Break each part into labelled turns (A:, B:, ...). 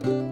A: Thank you.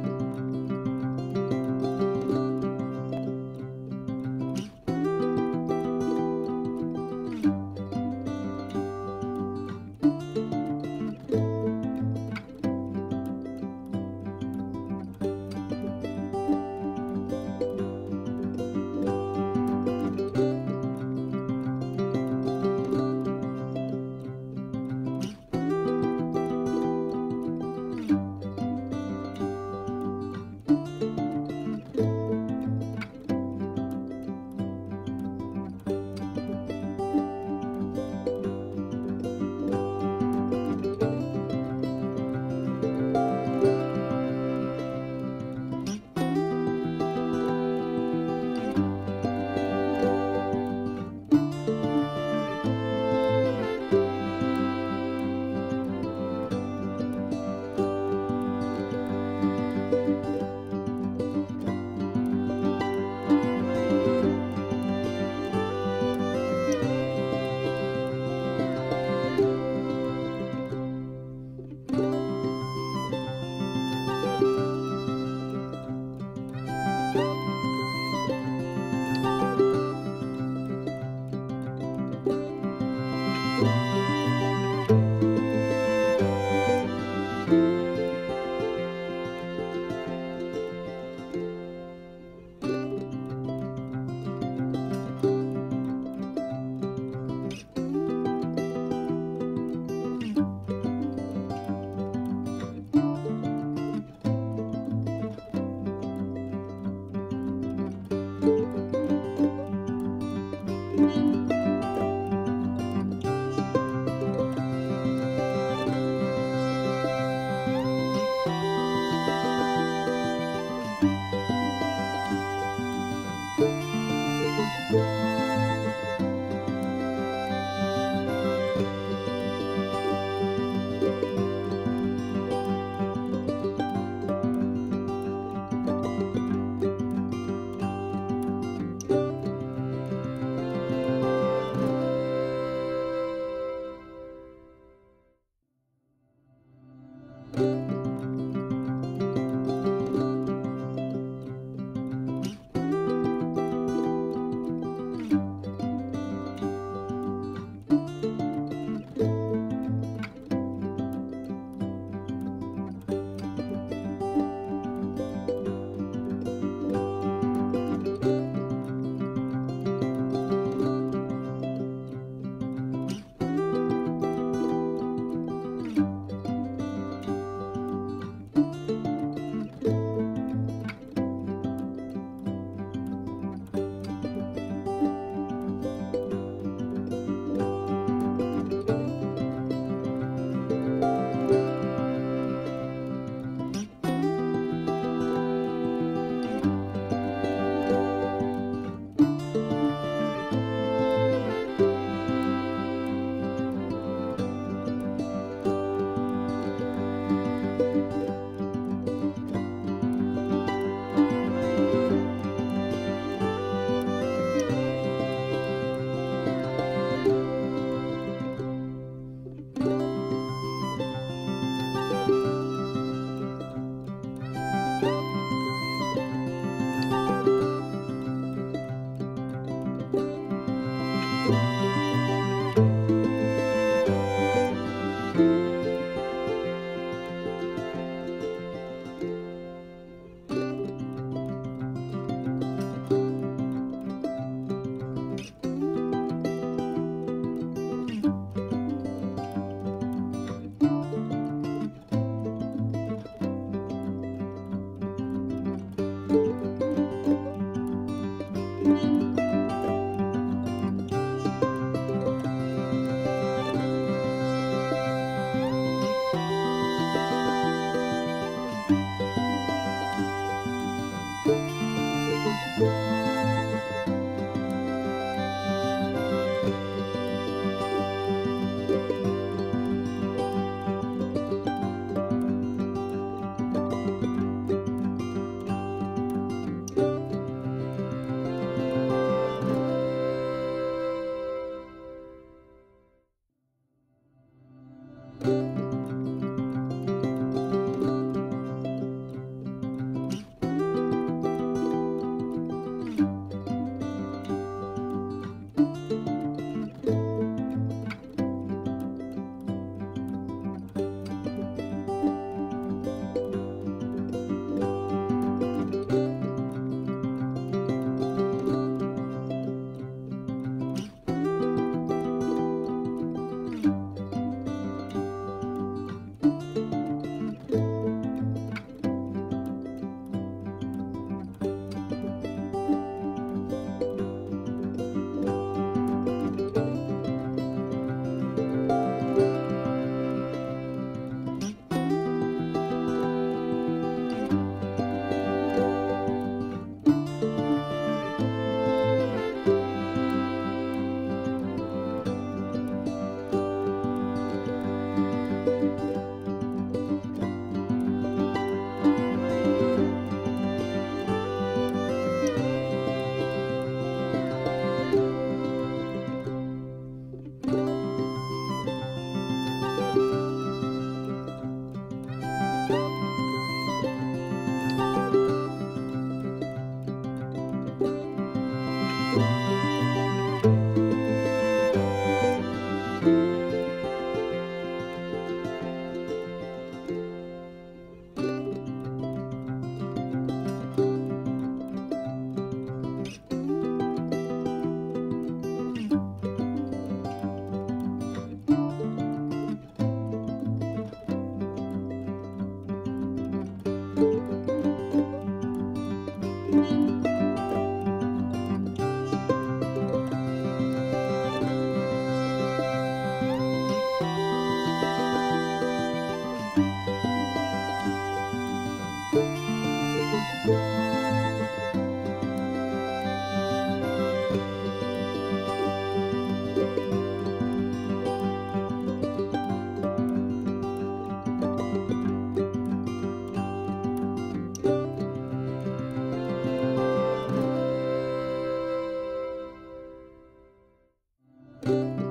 A: you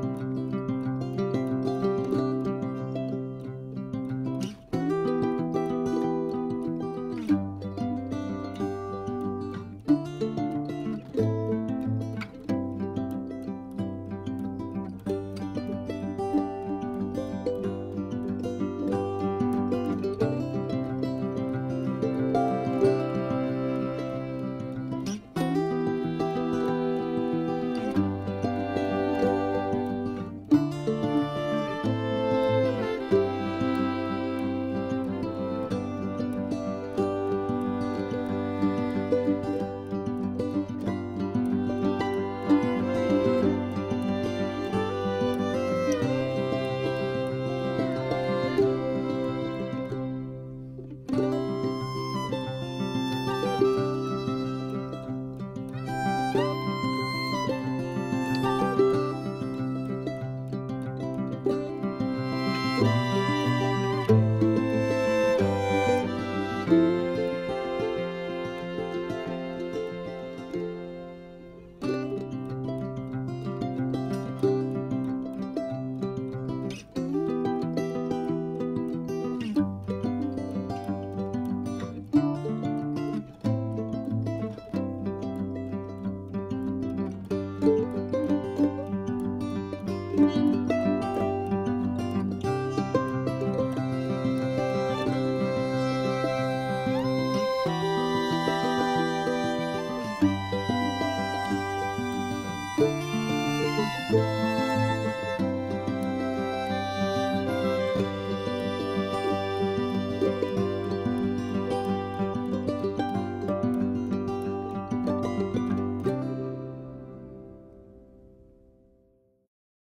A: you